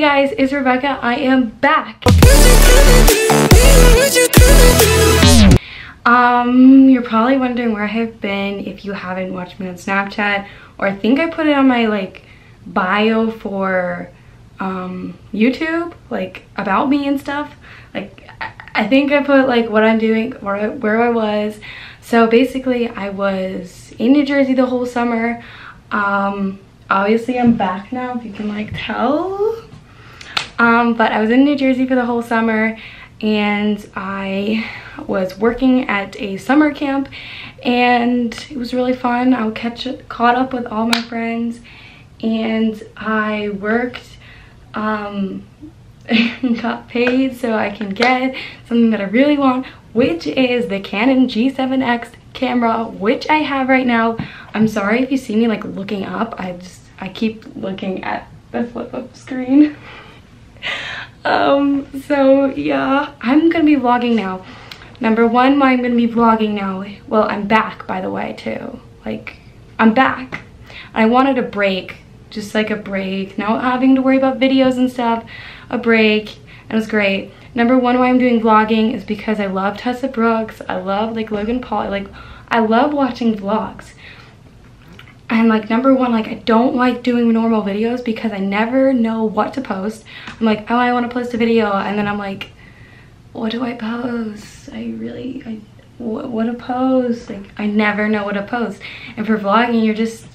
Guys, it's Rebecca. I am back. Um, you're probably wondering where I have been if you haven't watched me on Snapchat or I think I put it on my like bio for um, YouTube, like about me and stuff. Like I think I put like what I'm doing, where, where I was. So basically I was in New Jersey the whole summer. Um, obviously I'm back now if you can like tell. Um, but I was in New Jersey for the whole summer and I was working at a summer camp and it was really fun. I catch caught up with all my friends and I worked um, got paid so I can get something that I really want which is the Canon G7X camera which I have right now. I'm sorry if you see me like looking up. I just I keep looking at the flip up screen. um so yeah i'm gonna be vlogging now. Number one why i'm gonna be vlogging now well i'm back by the way too. Like i'm back. I wanted a break just like a break not having to worry about videos and stuff a break and it was great. Number one why i'm doing vlogging is because i love tessa brooks i love like logan paul I, like i love watching vlogs and like number one like i don't like doing normal videos because i never know what to post. I'm like oh i want to post a video and then i'm like what do i post? I really i what, what to post? Like i never know what to post. And for vlogging you're just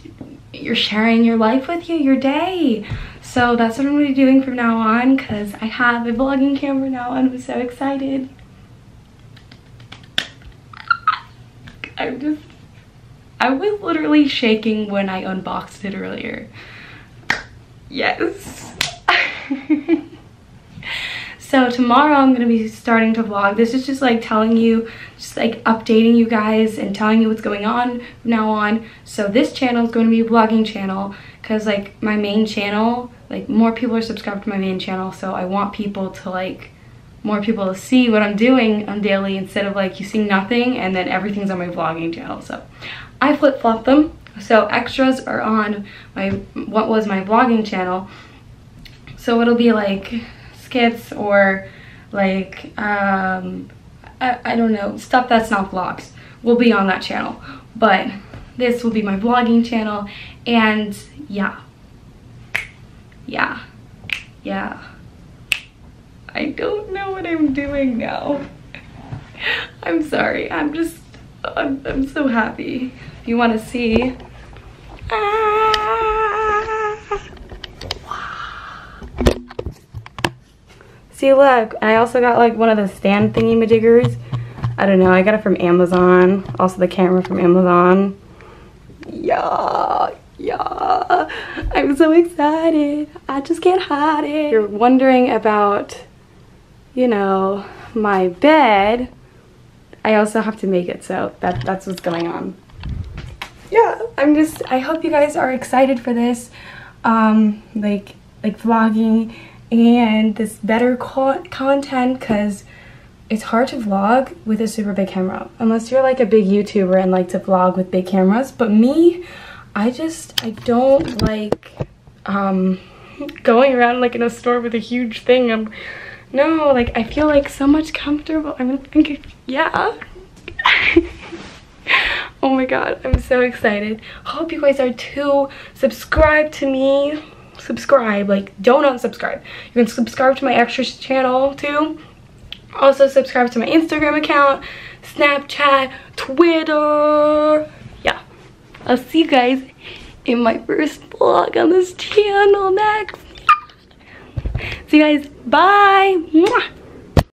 you're sharing your life with you your day. So that's what i'm going to be doing from now on because i have a vlogging camera now and i'm so excited. I'm just I was literally shaking when I unboxed it earlier. Yes. so tomorrow I'm to be starting to vlog. This is just like telling you, just like updating you guys and telling you what's going on from now on. So this channel is to be a vlogging channel because like my main channel, like more people are subscribed to my main channel. So I want people to like more people to see what I'm doing on daily instead of like you see nothing and then everything's on my vlogging channel. So I flip-flop them. So extras are on my what was my vlogging channel. So it'll be like skits or like um, I, I don't know stuff that's not vlogs will be on that channel. But this will be my vlogging channel and yeah yeah yeah I don't know what I'm doing now I'm sorry I'm just I'm, I'm so happy if you want to see. Ah. See, look, I also got like one of the stand thingy majiggers. I don't know, I got it from Amazon. Also the camera from Amazon. Yeah, yeah. I'm so excited. I just can't hide it. You're wondering about, you know, my bed. I also have to make it, so that, that's what's going on yeah, I'm just, I hope you guys are excited for this, um, like, like vlogging and this better co content because it's hard to vlog with a super big camera unless you're like a big YouTuber and like to vlog with big cameras. But me, I just, I don't like um, going around like in a store with a huge thing. I'm, no, like I feel like so much comfortable. I'm mean, yeah. oh my god i'm so excited. Hope you guys are too. Subscribe to me. Subscribe like don't unsubscribe. You can subscribe to my extras channel too. Also subscribe to my instagram account snapchat twitter. Yeah. I'll see you guys in my first vlog on this channel next see you guys bye Mwah.